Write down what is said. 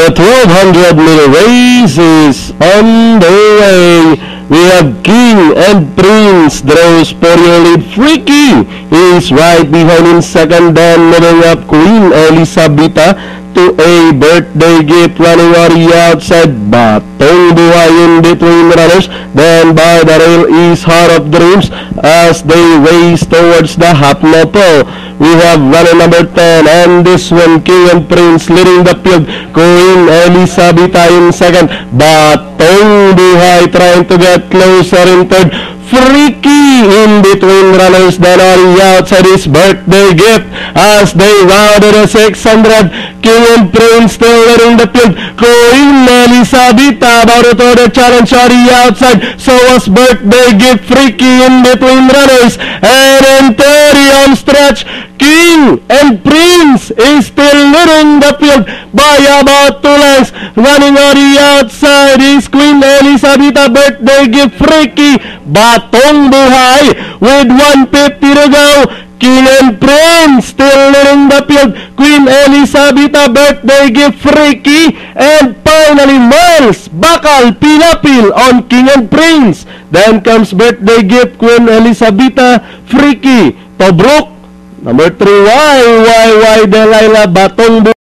The 1200 meter race is on the way. We have King and Prince draws for your lead. Freaky is right behind in second. Then moving up Queen Elisabetta to a birthday gift running the outside. Batong buhay in between runners. Then by the rail is Heart of Dreams as they race towards the half pole. We have runner number 10 and this one King and Prince leading the field. Queen Elisabetta in second. Batong buhay trying to get closer in third. Freaky in between runners on the outside is birthday gift as they rounded a 600 King and Prince still leading the field Queen Elisabetta about to throw the challenge the outside so was birthday gift Freaky in between runners and in 30 on stretch King and Prince is still leading the field by about two lengths running on the outside is Queen Elisabetta birthday gift Freaky Batong Buhay with 150 to go. And Prince still leading the field. Queen Elisabetta birthday gift Freaky. And finally Miles Bakal Pilapil on King and Prince. Then comes birthday gift Queen Elisabetta Freaky. Tobruk number 3 Y Y Y Delilah Batong.